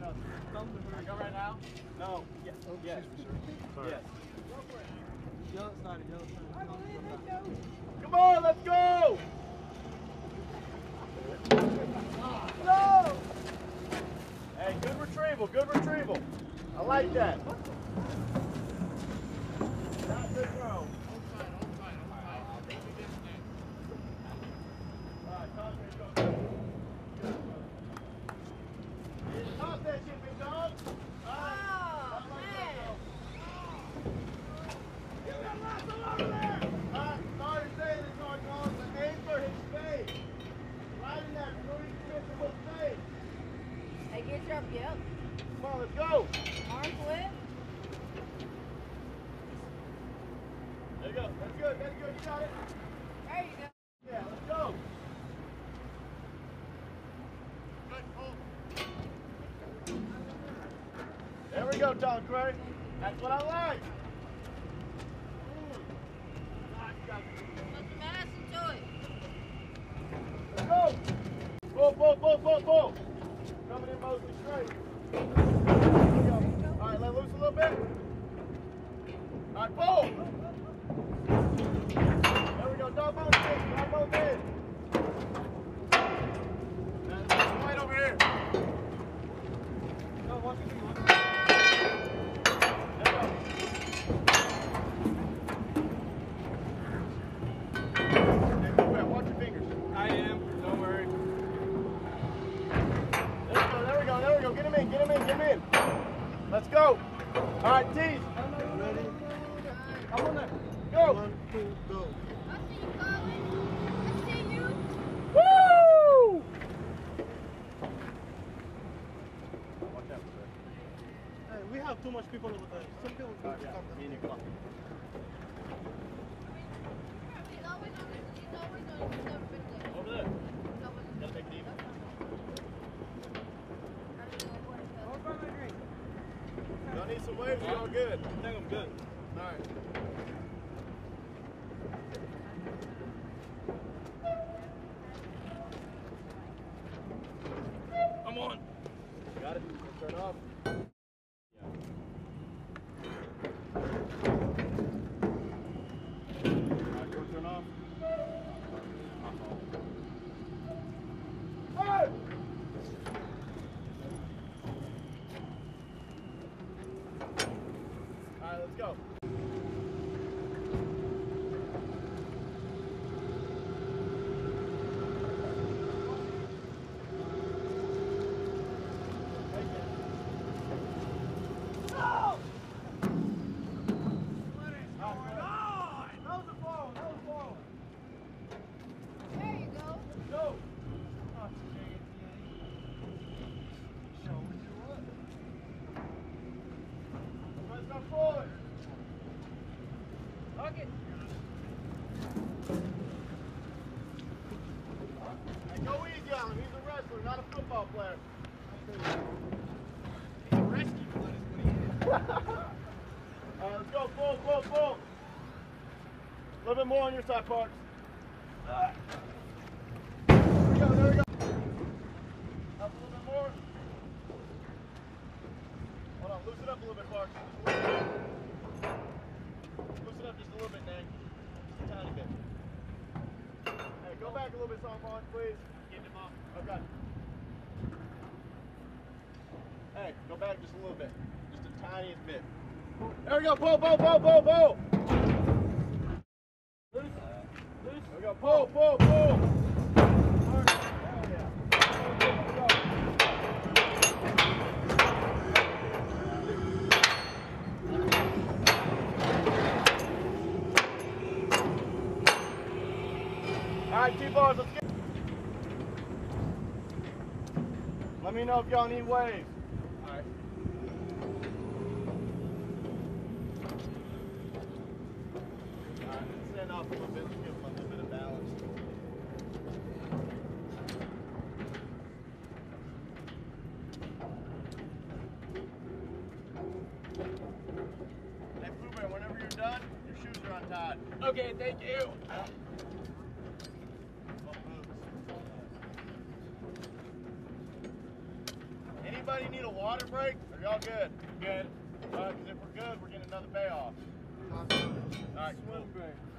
nothing. I go right now? No. Oh, yes. Yes. Yes. Yellow side, yellow side. Come on, let's go! No! Hey, good retrieval, good retrieval. I like that. Not good throw. All right, toss it, go. Toss that shit, big dog. All right. Oh, Come on, man. go, go. Get that lasso over there! Uh, sorry to say this, Cardinals, but aim for his face. Right in that really comfortable face. Hey, get your, yep. Come on, let's go. Arm flip. There you go. That's good. That's good. You got it. There you go. Yeah, let's go. Good. There we go, Tom Craig. That's what I like. Nice, got it. Put some ass into it. Let's go. Pull, pull, pull, pull, pull. Coming in mostly straight. All right, let loose a little bit. All right, pull. There we go. Dog bone in. Dog bone in. Now, Right over here. No, watch it, watch it. There we go. Hey, move back. Watch your fingers. I am, don't worry. There we go, there we go, there we go. Get him in, get him in, get him in. Let's go. All right, tease. Ready? Come on there. Go. One, two, go. I see you, Colin. I see you. Woo! Watch out for Hey, we have too much people over there. Some people that. can Yeah, come me and you, come on. He's always on this. He's always on this. He's never been there. Over there. He's always on Gotta take it even. I don't know what it does. Y'all need some waves, you all good. I think I'm good. All right. I'm on. Got it. Turn off. Yeah. All right, go turn off. Hey! All right, let's go. There you go. Go! Let's go forward. Okay. Hey, go easy on him. He's a wrestler, not a football player. He's a rescue player. All right, let's go. Pull, pull, pull. A little bit more on your side, Parks. There we go, there we go. Up a little bit more. Hold on, loosen up a little bit, Parks. Just a little bit. Loosen up just a little bit, Nate. Just a tiny bit. Hey, a little please. Get him off. Okay. Hey, go back just a little bit. Just the tiniest bit. There we go. Pull, pull, pull, pull, pull. Loose. Loose. There we go. Pull, pull, pull. All right. Hell yeah. Let's go. All right, two bars. Let's get. Let me know if y'all need waves. All right. All right, stand off a little bit. Give a little bit of balance. Hey, whenever you're done, your shoes are. Okay, thank you. Anybody need a water break? Are y'all good? Good. Uh, because if we're good, we're getting another bay off. All right, cool. Break.